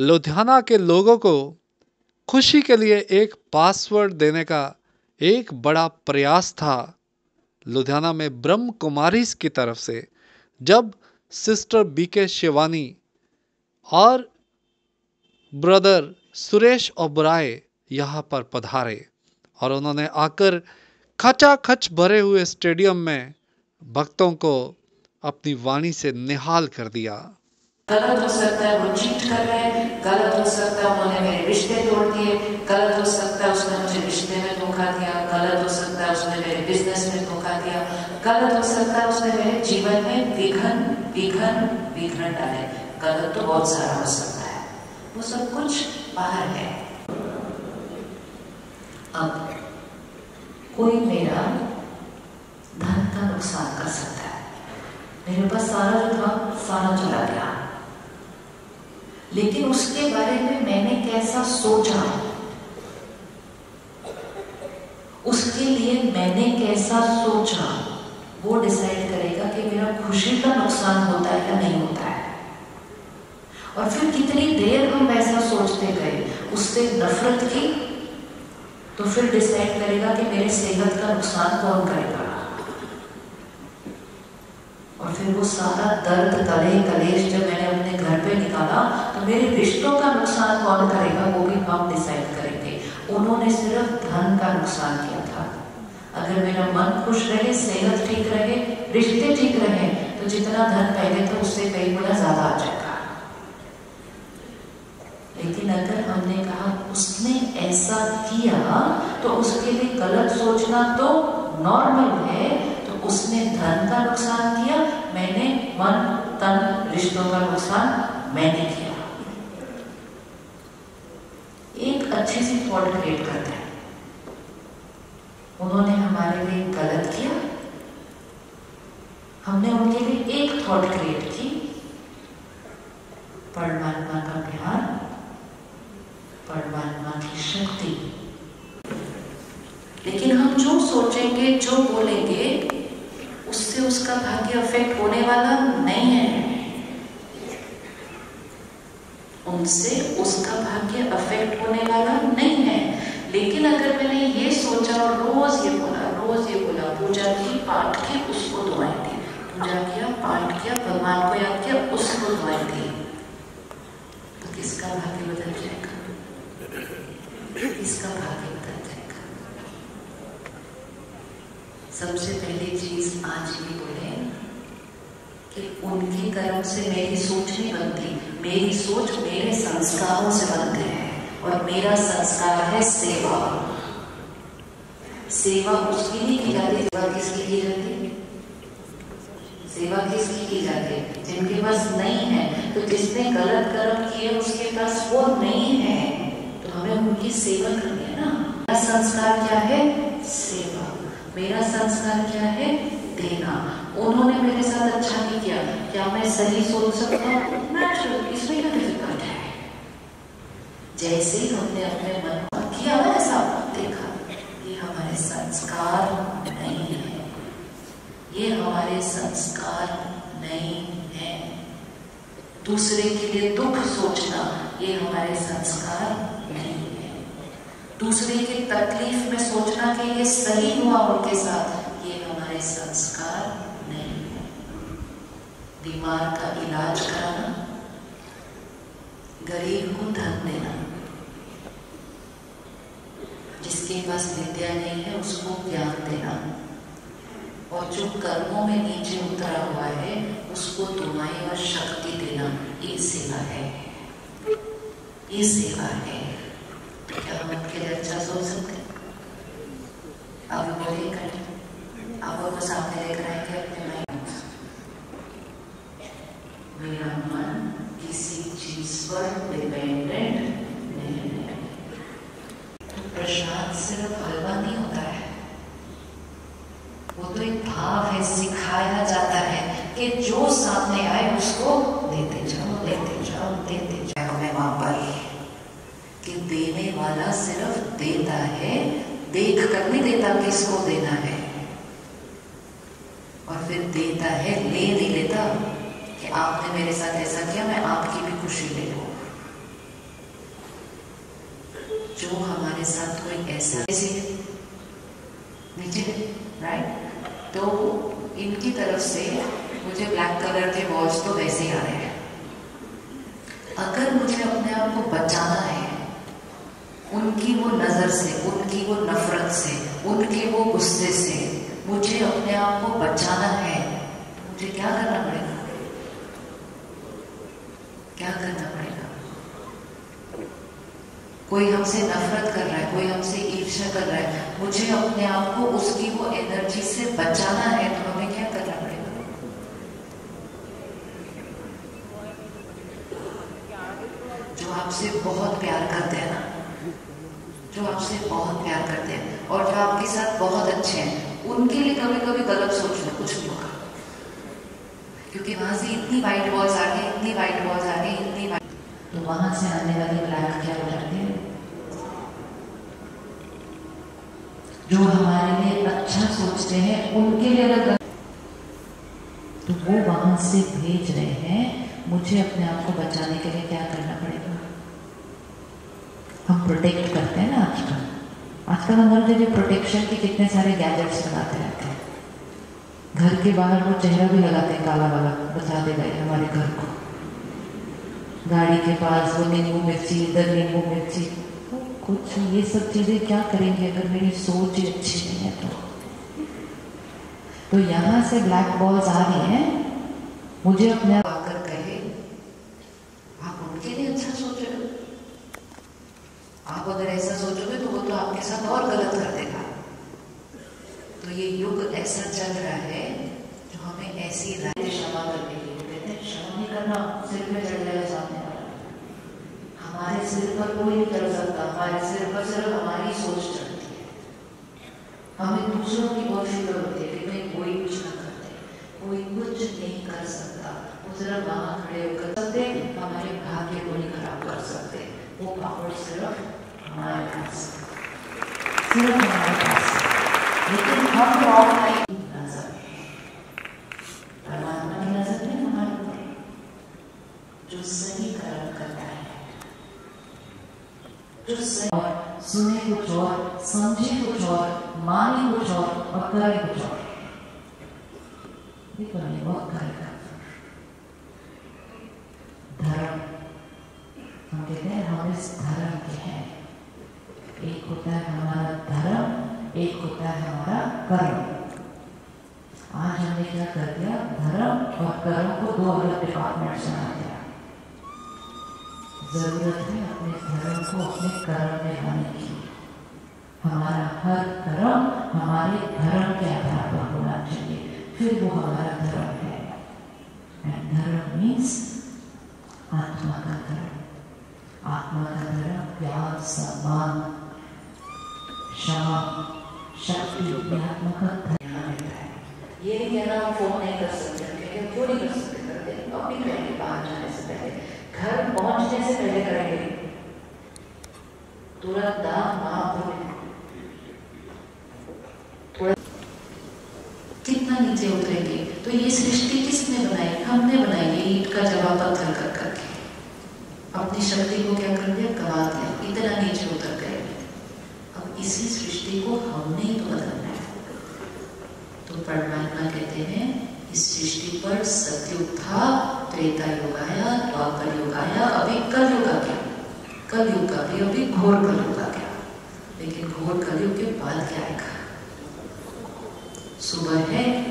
लुधियाना के लोगों को खुशी के लिए एक पासवर्ड देने का एक बड़ा प्रयास था। लुधियाना में ब्रह्म कुमारीज की तरफ़ से जब सिस्टर बी के शिवानी और ब्रदर सुरेश ओबराय यहाँ पर पधारे और उन्होंने आकर खचाखच भरे हुए स्टेडियम में भक्तों को अपनी वाणी से निहाल कर दिया। गलत हो सकता है वो चीट कर रहे हैं गलत हो सकता है उन्होंने मेरे रिश्ते तोड़ दिए गलत हो सकता है उसने मुझे रिश्ते में धोखा दिया गलत हो सकता है उसने मेरे बिज़नेस में धोखा दिया गलत हो सकता है उसने मेरे जीवन में विघन विघन विघन डाले गलत तो बहुत सारा हो सकता है वो सब कुछ बाहर है अब कोई मेरा धन का नुकसान कर सकता है मेरे पास सारा जो था सारा चला गया लेकिन उसके बारे में मैंने कैसा सोचा? उसके लिए मैंने कैसा सोचा? वो डिसाइड करेगा कि मेरा खुशी का नुकसान होता है या नहीं होता है। और फिर कितनी देर हम ऐसा सोचते गए? उससे नफरत की तो फिर डिसाइड करेगा कि मेरे सेहत का नुकसान कौन करेगा? फिर वो सारा दर्द कले कलेश जब मैंने अपने घर पे निकाला तो मेरे रिश्तों का नुकसान कौन करेगा, वो भी हम डिसाइड करेंगे। उन्होंने सिर्फ़ धन का नुकसान किया था। अगर मेरा मन खुश रहे, सेहत ठीक रहे, रिश्ते ठीक रहे तो जितना धन पहले था उससे कई गुना ज़्यादा आ जाएगा। लेकिन अगर हमने कहा, उसने ऐसा किया तो उसके लिए गलत सोचना तो नॉर्मल है तो उसने धन का नुकसान किया मैंने मन, तन, रिश्तों का नुकसान मैंने किया। एक अच्छी सी थॉट क्रिएट करते हैं। उन्होंने हमारे लिए गलत किया। हमने उनके लिए एक थॉट क्रिएट की। परमात्मा का प्यार, परमात्मा की शक्ति। लेकिन हम जो सोचेंगे, जो बोलेंगे उससे उसका भाग्य अफेक्ट होने वाला नहीं है। उनसे उसका भाग्य अफेक्ट होने वाला नहीं है। लेकिन अगर मैंने ये सोचा और रोज ये बोला, रोज ये बोला, पूजा की, पाठ की, उसको दुआएँ दी। पूजा किया, पाठ किया, भगवान को याद किया, उसको दुआएँ दी। तो किसका भाग्य बदल जाएगा? किसका भाग्य बदल जाएगा सबसे पहली चीज़ आज भी बोले कि उनके कर्म से मेरी सोच नहीं बनती। मेरी सोच मेरे संस्कारों से बनते हैं और मेरा संस्कार है सेवा। सेवा उसकी नहीं की जाती सेवा किसकी की जाती सेवा किसकी की जाती है? जिनके पास नहीं है तो जिसने गलत कर्म किए उसके पास वो नहीं है। तो हमें उनकी सेवा करनी है ना। संस्कार क्या है? सेवा। मेरा संस्कार क्या है? देना। उन्होंने मेरे साथ अच्छा नहीं किया। क्या मैं सही सोच सकता हूँ? नेचुरल इसमें क्या डिफ़िकल्ट है? जैसे ही हमने अपने मन को किया, ऐसा देखा ये हमारे संस्कार नहीं है। ये हमारे संस्कार नहीं है। दूसरे के लिए दुख सोचना, ये हमारे संस्कार नहीं है। दूसरे की तकलीफ़ में सोचना कि ये सही हुआ उनके साथ, ये हमारे संस्कार नहीं बीमार का इलाज कराना, गरीब को धन देना, जिसके पास विद्या नहीं है, उसको ज्ञान देना। और जो कर्मों में नीचे उतरा हुआ है, उसको दुआएँ और शक्ति देना, ये सेवा है। ये सेवा है। लिए अच्छा सोच सकते हैं। अब बोलिए करें आप उनको सामने लेकर अपने माइंड मेरा मन किसी चीज़ पर डिपेंडेंट नहीं सिर्फ़ हलवा नहीं होता है। वो तो एक भाव है, सिखाया जाता है कि जो सामने आए उसको देते जाओ देते जाओ देते जाओ मैं वहाँ पर कि देने वाला सिर्फ़ देता है देख कर नहीं देता किसको देना है। और फिर देता है, ले नहीं लेता कि आपने मेरे साथ ऐसा किया, मैं आपकी भी खुशी ले लू। जो हमारे साथ कोई ऐसा नीचे राइट तो इनकी तरफ़ से मुझे ब्लैक कलर के वॉल्स तो वैसे ही आ रहे हैं। अगर मुझे अपने आप को बचाना है उनकी वो नज़र से, उनकी वो नफरत से, उनके वो गुस्से से मुझे अपने आप को बचाना है। मुझे क्या करना पड़ेगा? क्या करना पड़ेगा? कोई हमसे नफरत कर रहा है, कोई हमसे ईर्ष्या कर रहा है, मुझे अपने आप को उसकी वो एनर्जी से बचाना है तो हमें क्या करना पड़ेगा जो आपसे बहुत प्यार करते हैं ना जो आपसे बहुत प्यार करते हैं और जो आपके साथ बहुत अच्छे हैं। उनके लिए कभी कभी गलत सोचना कुछ नहीं होगा। क्योंकि वहाँ से इतनी वाइट बॉल्स आ गई इतनी वाइट बॉल्स आ गई इतनी वाइट तो वहाँ से आने वाली ब्लैक क्या जाती है? जो हमारे लिए अच्छा सोचते हैं, उनके लिए अगर तो वो वहाँ से भेज रहे हैं, मुझे अपने आप को बचाने के लिए क्या करना पड़ेगा? हम प्रोटेक्ट करते हैं ना आजकल। आजकल हमारे जो प्रोटेक्शन के कितने सारे गैजेट्स लगाते रहते हैं। घर के बाहर वो चेहरा भी लगाते हैं, काला वाला बचा देगा हमारे घर को। गाड़ी के पास वो नींबू मिर्ची, इधर नींबू मिर्ची। तो कुछ ये सब चीज़ें क्या करेंगे अगर मेरी सोच ही अच्छी नहीं है तो? तो यहाँ से ब्लैक बॉल्स आ रही हैं। मुझे अपने आकर कहे आप उनके लिए अच्छा सोच रहे हो आप अगर ऐसा सोचोगे तो वो तो आपके साथ और गलत कर देगा तो ये युग ऐसा चल रहा है जो हमें क्षमा करने के लिए कहते हैं क्षमा नहीं करना सिर में चढ़ जाएगा सामने वाला हमारे सिर पर कोई नहीं चढ़ सकता हमारे सिर पर सिर्फ़ हमारी सोच चढ़ती है हमें दूसरों की बहुत फ़िक्र होती है कि भाई कोई कुछ ना करते, कोई कुछ नहीं कर सकता वो सिर्फ़ वहाँ खड़े होकर सकते हमारे भाग्य को नहीं खराब कर सकते वो पावर सिर्फ़ हमारे पास। सिर्फ़ हमारे पास लेकिन हम की नज़र परमात्मा की नज़र में हमारे ऊपर जो सही कर्म करता है सुने कुछ और समझे कुछ और माने कुछ और और करे कुछ और देखो नहीं बहुत करेगा धर्म। हम कहते हैं, हम इस धर्म के हैं। एक होता है हमारा धर्म, एक होता है हमारा कर्म। आज हमने क्या कर दिया? धर्म और कर्म को दो अलग डिपार्टमेंट बना दिया ज़रूरत है अपने धर्म को अपने कर्म में लाने की हमारा हर कर्म हमारे धर्म के आधार पर होना चाहिए फिर वो हमारा धर्म है एंड धर्म मीन्स आत्मा का धर्म आत्मा का धर्म प्यार सम्मान क्षमा शक्ति आत्मा का धर्म है ये कहना हम फ़ोन नहीं कर सकते क्यों नहीं कर सकते। अपनी करेंगे बाहर जाने से पहले घर पहुँचने से पहले करेंगे तुरंत दाम ना भूलें कितना नीचे उतरेंगे? तो ये सृष्टि किसने बनाई? हमने बनाई है ईट का जवाब पत्थर कर करके अपनी शक्ति को क्या कर दिया? गवा दिया। इतना नीचे उतर गए। अब इसी सृष्टि को हमने ही तो बदलना है। तो परमात्मा कहते हैं, इस सृष्टि पर सतयुग था त्रेता युग आया द्वापर युग आया अभी कल युग आ गया। कल युग का भी अभी घोर कल युग आ गया। लेकिन घोर कलयुग के बाद क्या आएगा सुबह है,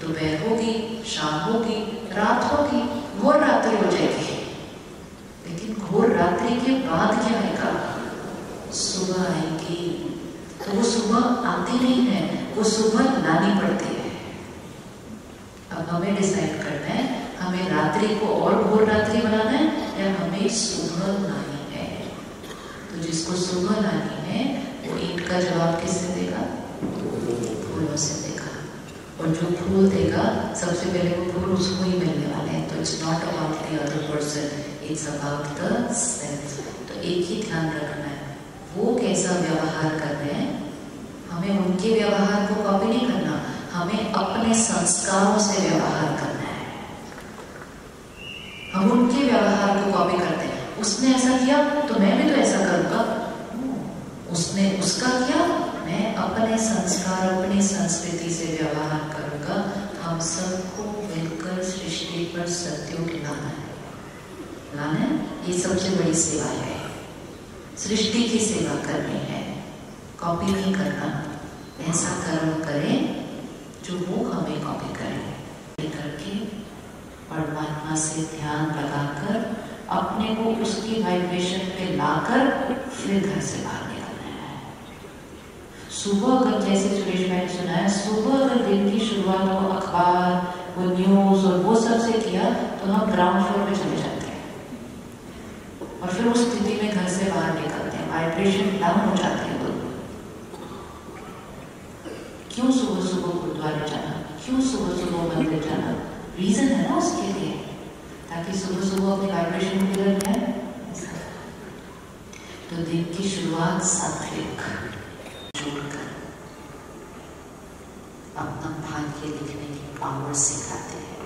दोपहर होगी, शाम होगी, रात होगी घोर रात्रि हो जाएगी। लेकिन घोर रात्रि के बाद क्या आएगा सुबह आएगी। तो वो सुबह आती नहीं है, वो सुबह लानी पड़ती है। अब हमें डिसाइड करना है हमें रात्रि को और घोर रात्रि बनाना है या हमें सुबह लानी है? तो जिसको सुबह लानी है, वो ईट का जवाब किससे देगा? फूलों से देगा। और जो फूल देगा, सबसे पहले वो फूल उसको ही मिलने वाले हैं। तो it's not about the other person it's about the self तो एक ही ध्यान रखना है। वो कैसा व्यवहार कर रहे हैं? हमें उनके व्यवहार को कॉपी नहीं करना। हमें अपने संस्कारों से व्यवहार करना। उनके व्यवहार को कॉपी करते हैं। उसने ऐसा किया तो मैं भी तो ऐसा करूँगा। उसने उसका क्या, मैं अपने संस्कार, अपनी संस्कृति से व्यवहार करूँगा। हम सबको मिलकर सृष्टि पर सत्यों की लाना है। लाना है ये सबसे बड़ी सेवा है। सृष्टि की सेवा करनी है। कॉपी नहीं करना। ऐसा कर्म करें, जो वो हमें कॉपी करें। करके परमात्मा से ध्यान लगाकर, अपने को उसकी वाइब्रेशन पे लाकर, फिर घर से बाहर निकलना है। सुबह अगर जैसे सुरेश भाई ने सुनाया सुबह अगर दिन की शुरुआत हो अखबार, वो न्यूज़ और वो सबसे किया तो हम ग्राउंड फ्लोर पे चले जाते हैं। और फिर उस स्थिति में घर से बाहर निकलते हैं। वाइब्रेशन डाउन हो जाती है क्यों सुबह सुबह गुरुद्वारे जाना? क्यों सुबह सुबह मंदिर जाना? रीजन है ना उसके लिए, ताकि सुबह सुबह अपनी वाइब्रेशन क्लियर जाए तो दिन की शुरुआत सात्विक। जोड़कर अपना भाग्य लिखने की पावर सिखाते हैं।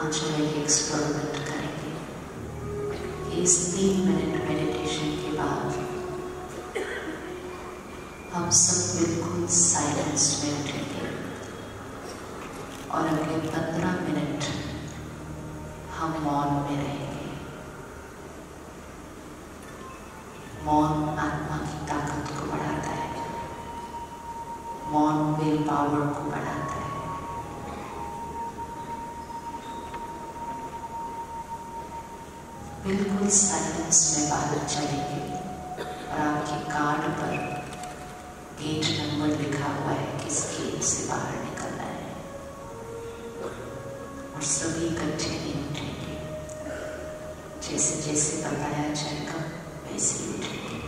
आज हम एक एक्सपेरिमेंट करेंगे। इस तीन मिनट मेडिटेशन के बाद हम सब बिल्कुल में उठेंगे और अगले पंद्रह मिनट हम मौन में रहेंगे। मौन आत्मा की ताकत को बढ़ाता है। मौन विल पावर को बढ़ाता है। बिल्कुल साइलेंस में बाहर चलेंगे और आपके कार्ड पर गेट नंबर लिखा हुआ है किस गेट से बाहर निकलना है। और सभी इकट्ठे नहीं उठेंगे। जैसे जैसे बताया जाएगा, वैसे ही उठेंगे।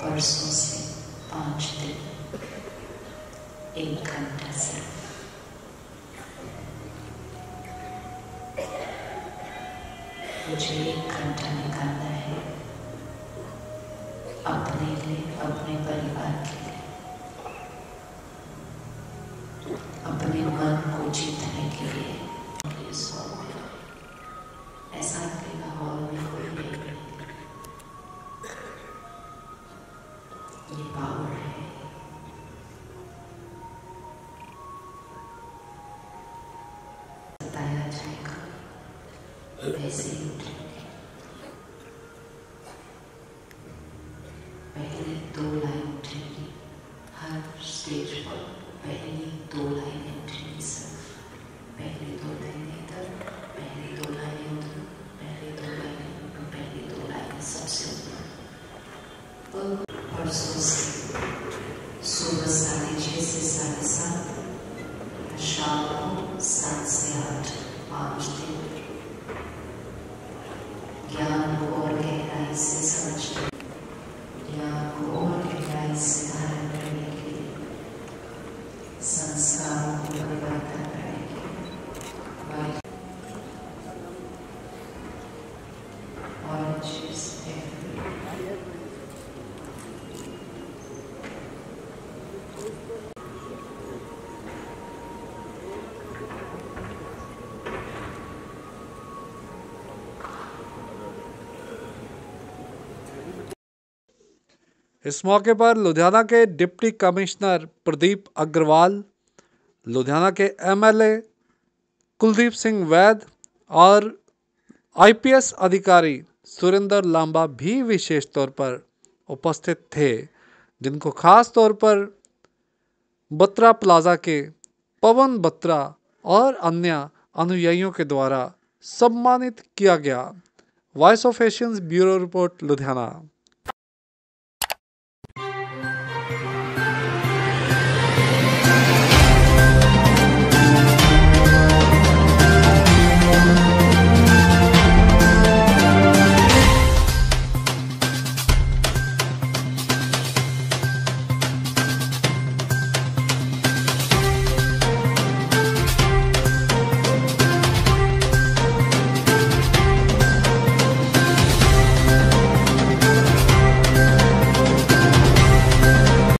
परसों से पाँच दिन, एक घंटा से। में ऐसा लगेगा हॉल में कोई नहीं ये पावर है बताया जाएगा वैसे ही उठेंगे पहले दो लाइन उठेंगी हर स्टेज पर पहली दो लाइनें उठेंगी सिर्फ़ पहली दो लाइनें इधर पहली दो लाइनें उधर पहली दो लाइनें ऊपर पहली दो लाइनें सबसे ऊपर परसों से सुबह साढ़े छः से साढ़े सात शाम को सात से आठ पाँच दिन ज्ञान को और गहराई से समझने ज्ञान को और गहराई से धारण करने के लिए संस्कारों को परिवर्तन करने के लिए oranges everywhere. इस मौके पर लुधियाना के डिप्टी कमिश्नर प्रदीप अग्रवाल, लुधियाना के एमएलए कुलदीप सिंह वैद और आईपीएस अधिकारी सुरेंद्र लांबा भी विशेष तौर पर उपस्थित थे, जिनको खास तौर पर बत्रा प्लाजा के पवन बत्रा और अन्य अनुयायियों के द्वारा सम्मानित किया गया। Voice of Asians bureau report, Ludhiana.